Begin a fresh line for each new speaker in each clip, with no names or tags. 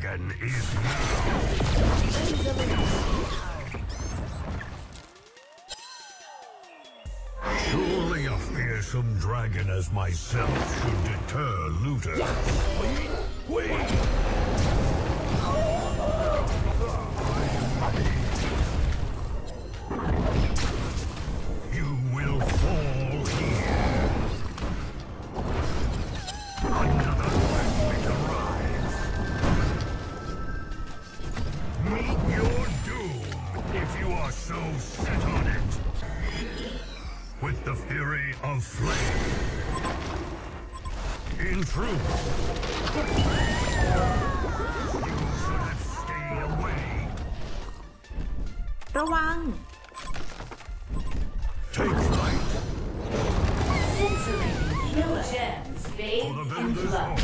dragon is now. Surely a fearsome dragon as myself should deter looters. You In truth, you should have stayed away.
ระวัง
Take flight
Scintillating killer gems
for
bathed
the
in
Vendor's
blood.
Horde.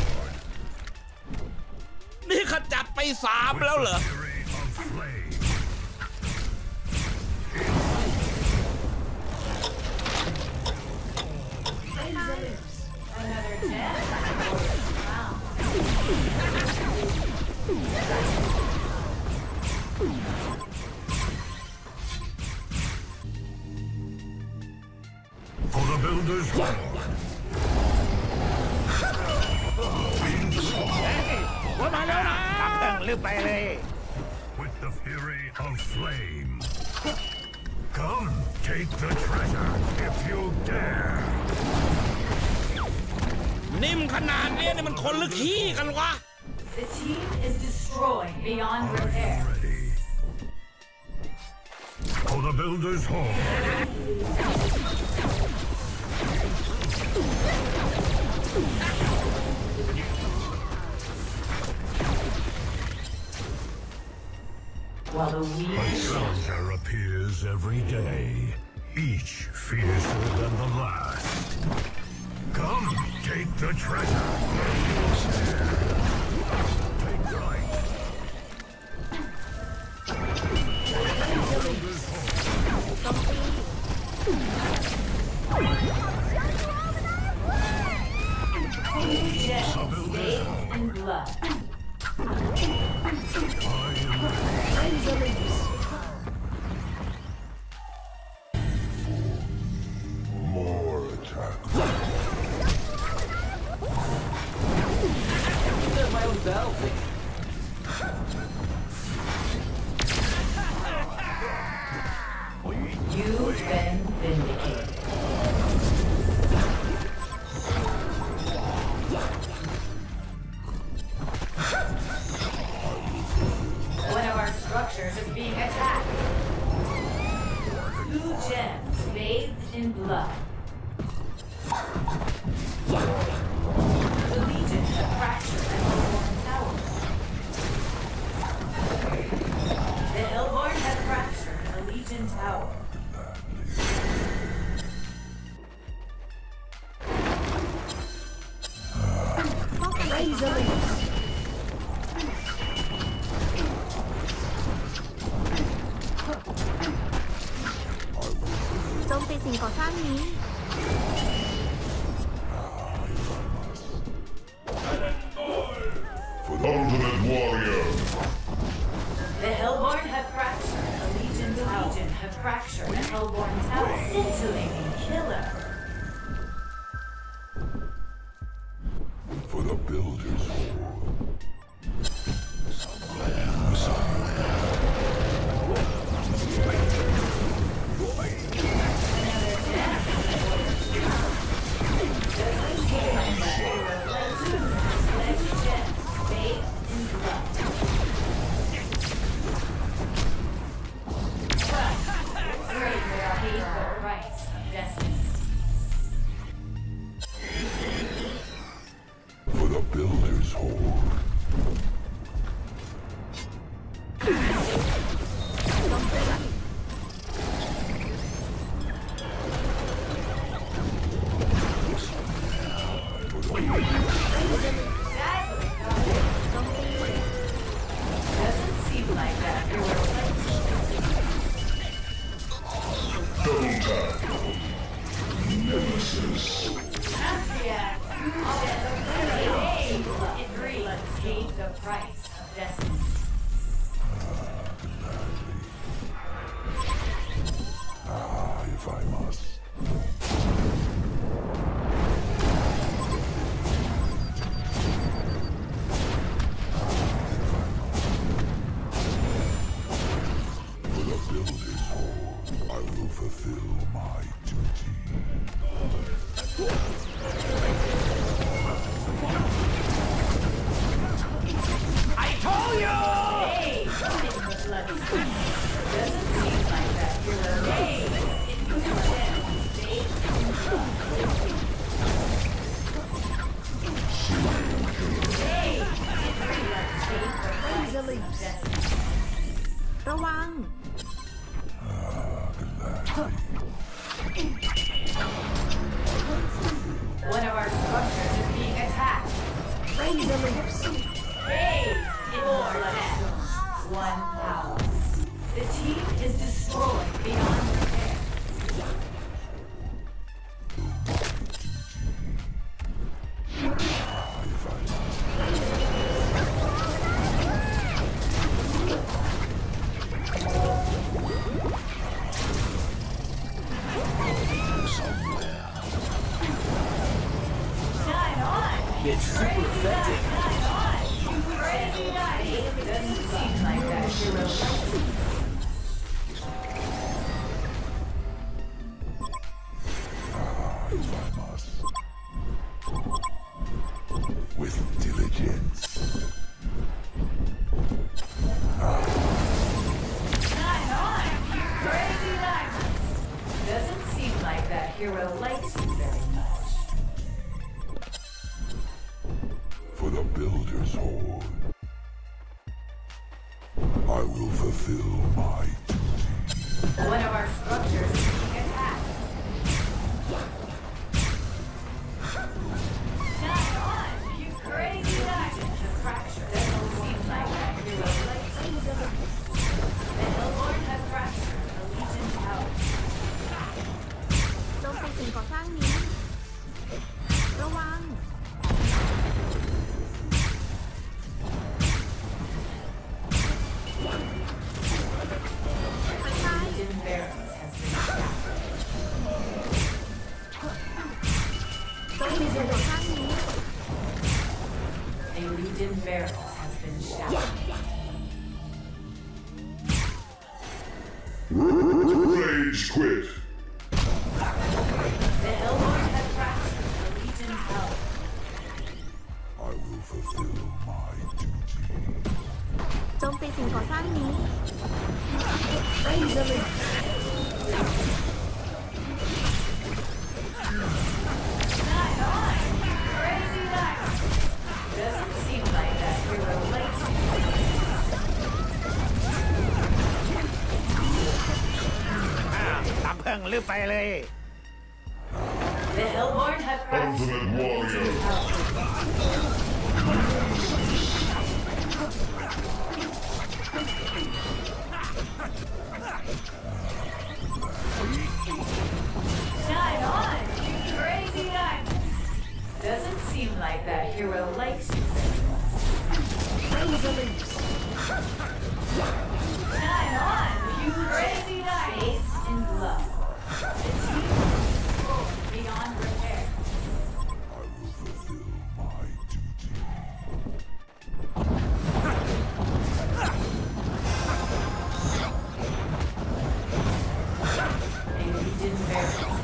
นี่ขจัดไปสาม
With
แล้วเหรอ
with the fury of flame. Come, take the treasure if you dare.
นิ่มขนาดนี้นี่มันคนหรือขี้กันวะ
The team is destroyed beyond repair.
Ready. For the Builder's Horde.
While the
A
weak
challenger appears every day, each fiercer than the last. Come, Take the treasure. Guardian Tower.
Razor Leaf. Zombie For
Legion You
Builder's right. Double. Nemesis. One of our structures is being attacked.
Raise a leader.
Raise in. One house. The team is
destroyed beyond. Builder's Horde. I will fulfill my duty.
One of our structures A legion has been.
Rage quit.
The has crashed the Legion's.
I will fulfill my duty.
Don't they think
The Hellborn have fractured
Ultimate
the Legion
Warrior.
Tower. Shine on, you crazy diamond. Doesn't seem like that hero likes you. Shine on, you crazy. The team beyond repair.
I fulfill my duty.
Legion barracks.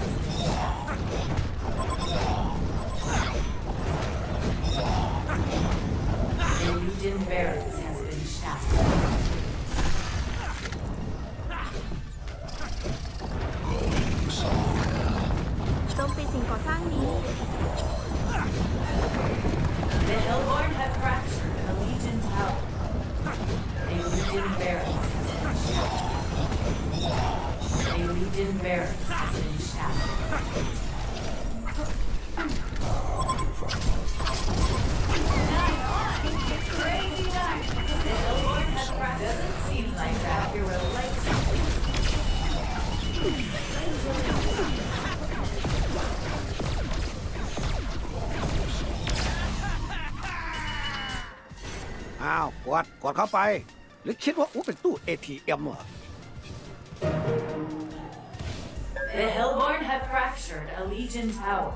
วกดกดเข้าไป หรือคิดว่าอู้เป็นตู้ ATM เหรอ
The Hellborn have fractured a Legion tower.